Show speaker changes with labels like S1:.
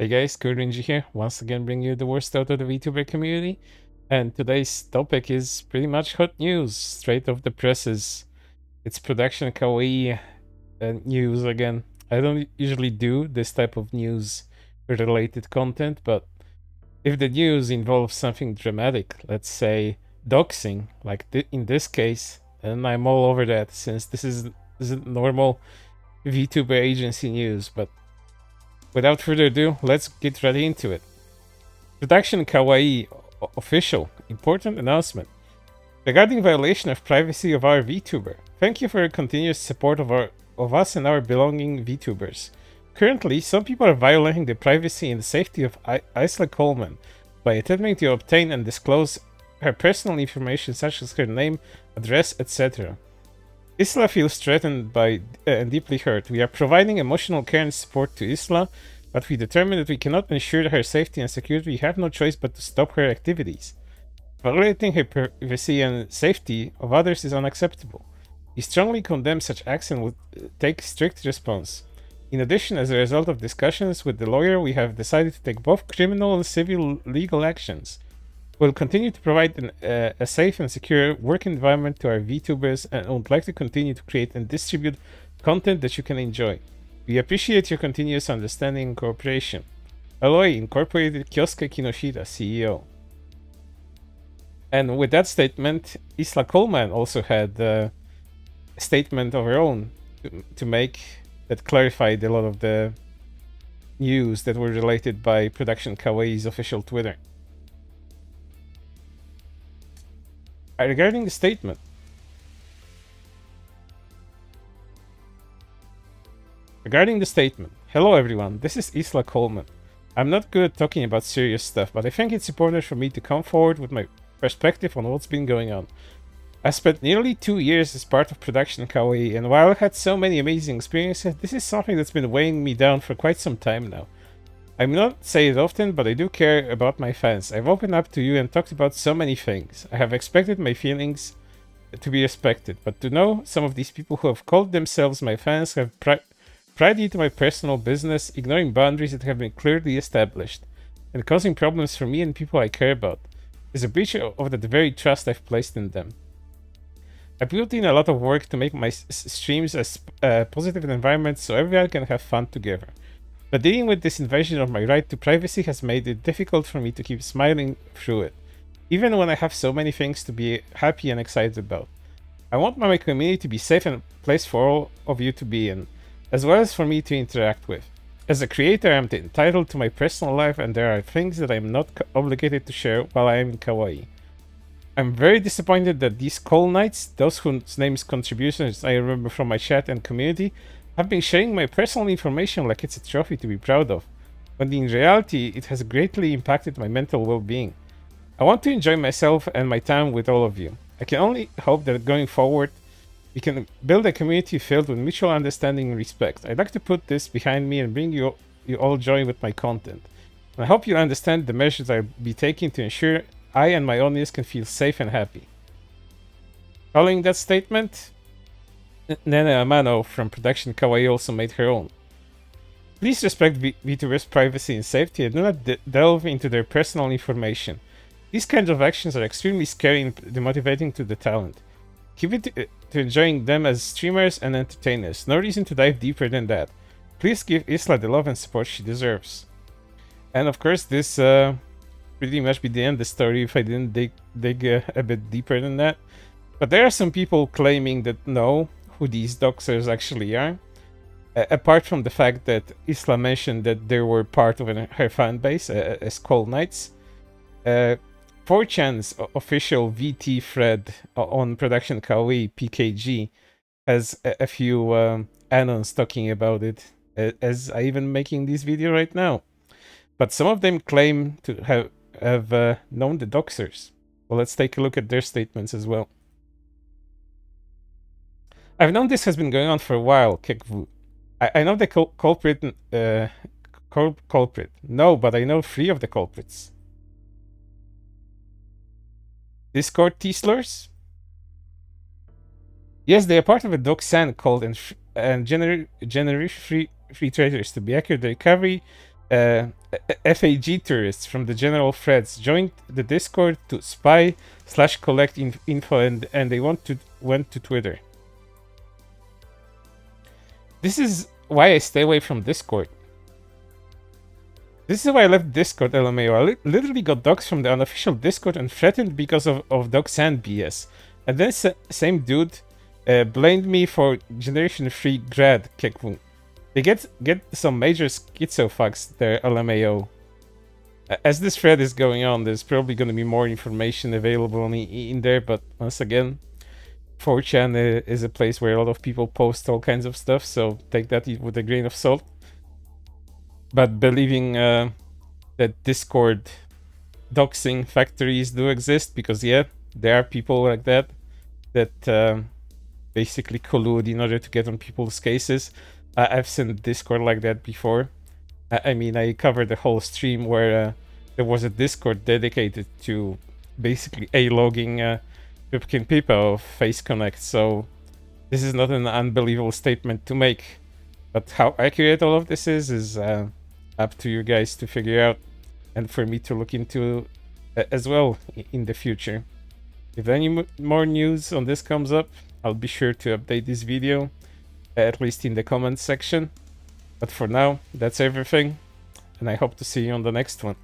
S1: Hey guys, Kuri Rinji here, once again bringing you the worst out of the VTuber community. And today's topic is pretty much hot news, straight off the presses. It's production kawaii uh, news again. I don't usually do this type of news related content, but if the news involves something dramatic, let's say doxing, like th in this case, then I'm all over that since this is, this is normal VTuber agency news, but without further ado, let's get right into it. Production Kawaii official important announcement regarding violation of privacy of our VTuber. Thank you for your continuous support of our of us and our belonging VTubers. Currently, some people are violating the privacy and safety of I Isla Coleman by attempting to obtain and disclose her personal information such as her name, address, etc. Isla feels threatened by uh, and deeply hurt. We are providing emotional care and support to Isla, but we determine that we cannot ensure her safety and security. We have no choice but to stop her activities. Violating her privacy and safety of others is unacceptable. We strongly condemn such acts and would uh, take strict response. In addition, as a result of discussions with the lawyer, we have decided to take both criminal and civil legal actions. We'll continue to provide an, uh, a safe and secure work environment to our VTubers and would like to continue to create and distribute content that you can enjoy. We appreciate your continuous understanding and cooperation. Aloy Incorporated Kyosuke Kinoshita, CEO. And with that statement, Isla Coleman also had a statement of her own to, to make that clarified a lot of the news that were related by Production Kawaii's official Twitter. Regarding the statement, Regarding the statement, hello everyone, this is Isla Coleman. I'm not good at talking about serious stuff, but I think it's important for me to come forward with my perspective on what's been going on. I spent nearly two years as part of Production Kawaii, and while I've had so many amazing experiences, this is something that's been weighing me down for quite some time now. I may not say it often, but I do care about my fans. I've opened up to you and talked about so many things. I have expected my feelings to be respected, but to know some of these people who have called themselves my fans have pri pried into my personal business, ignoring boundaries that have been clearly established, and causing problems for me and people I care about, is a breach of the very trust I've placed in them. I put in a lot of work to make my streams a uh, positive environment so everyone can have fun together. But dealing with this invasion of my right to privacy has made it difficult for me to keep smiling through it, even when I have so many things to be happy and excited about. I want my community to be safe and a place for all of you to be in, as well as for me to interact with. As a creator, I'm entitled to my personal life and there are things that I'm not obligated to share while I am in Kawaii. I'm very disappointed that these Call Knights, those whose names contributions I remember from my chat and community, have been sharing my personal information like it's a trophy to be proud of, when in reality it has greatly impacted my mental well-being. I want to enjoy myself and my time with all of you. I can only hope that going forward, we can build a community filled with mutual understanding and respect. I'd like to put this behind me and bring you, you all joy with my content. And I hope you understand the measures I'll be taking to ensure I and my audience can feel safe and happy. Following that statement, Nene Amano from Production Kawaii also made her own. Please respect VTubers' privacy and safety and do not de delve into their personal information. These kinds of actions are extremely scary and demotivating to the talent. Keep it to, uh, to enjoying them as streamers and entertainers. No reason to dive deeper than that. Please give Isla the love and support she deserves. And of course, this uh, pretty much be the end of the story if I didn't dig, dig uh, a bit deeper than that. But there are some people claiming that no, who these doxers actually are. Uh, apart from the fact that Isla mentioned that they were part of an, her fan base uh, as Call Knights, uh, 4chan's official VT thread on Production Kawaii PKG has a, a few um, anons talking about it, as I even making this video right now. But some of them claim to have, have uh, known the doxers. Well, let's take a look at their statements as well. I've known this has been going on for a while, Kekvu. I, I know the cul culprit, uh, cul culprit. No, but I know three of the culprits. Discord T-slurs? Yes, they are part of a Doxan called and, and generate free free traders. To be accurate, the recovery uh, FAG tourists from the general threads joined the Discord to spy slash collect in info and, and they want to went to Twitter. This is why I stay away from Discord. This is why I left Discord LMAO. I li literally got dogs from the unofficial Discord and threatened because of, of Dogsand BS. And then same dude uh, blamed me for Generation 3 grad Kekwoon. They get get some major schizo fucks there, LMAO. As this thread is going on, there's probably going to be more information available in, in there, but once again, 4chan uh, is a place where a lot of people post all kinds of stuff, so take that with a grain of salt. But believing uh, that Discord doxing factories do exist, because yeah, there are people like that that uh, basically collude in order to get on people's cases. I've seen Discord like that before. I, I mean, I covered a whole stream where uh, there was a Discord dedicated to basically a-logging uh, Pippa of Phase Connect, so this is not an unbelievable statement to make. But how accurate all of this is, is uh, up to you guys to figure out and for me to look into uh, as well in the future. If any more news on this comes up, I'll be sure to update this video, at least in the comments section. But for now, that's everything, and I hope to see you on the next one.